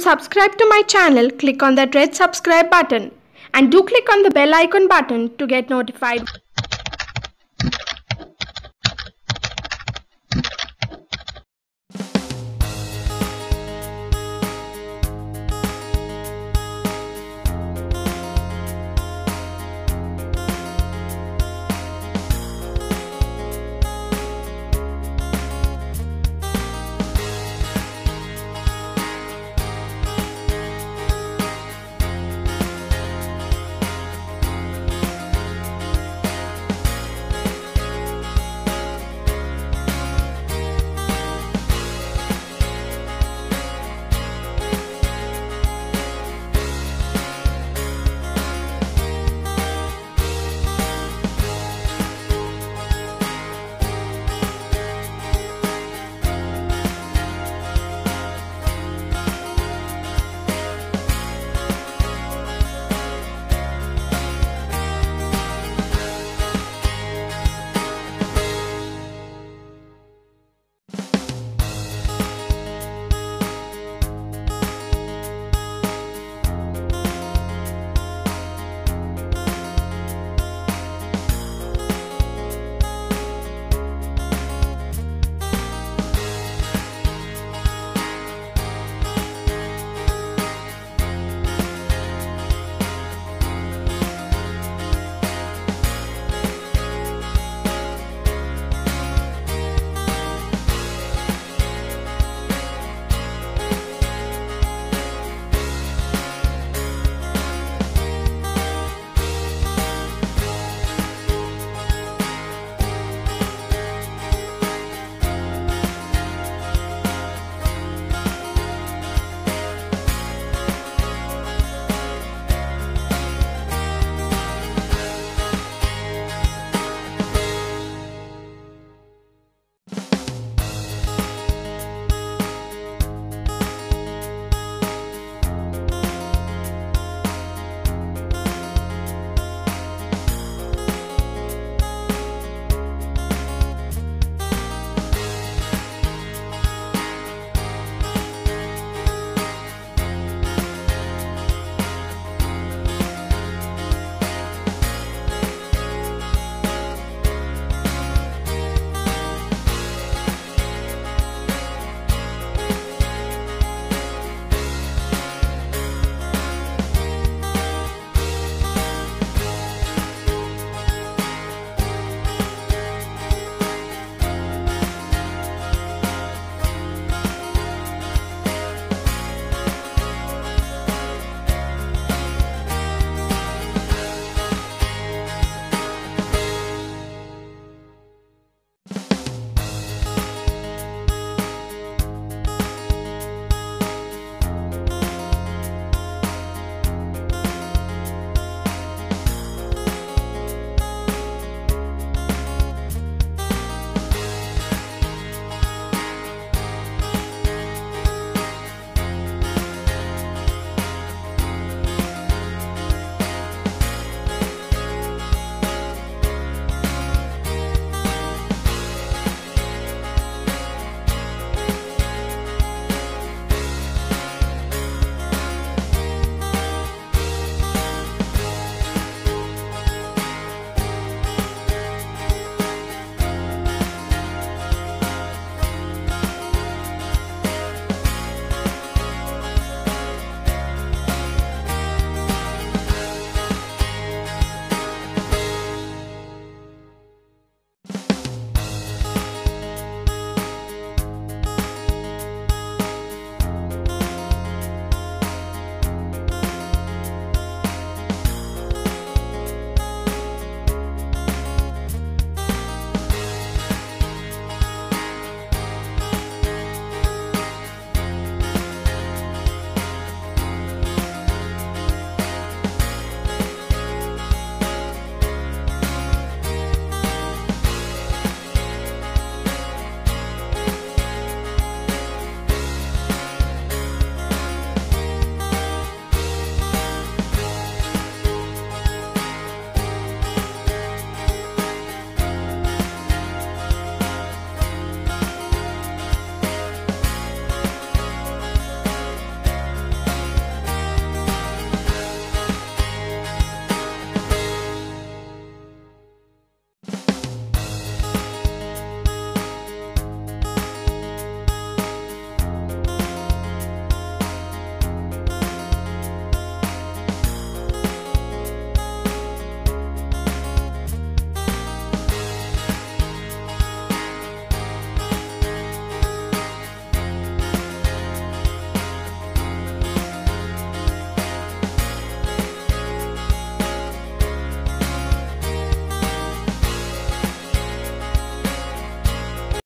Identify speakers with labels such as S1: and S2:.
S1: subscribe to my channel, click on that red subscribe button and do click on the bell icon button to get notified.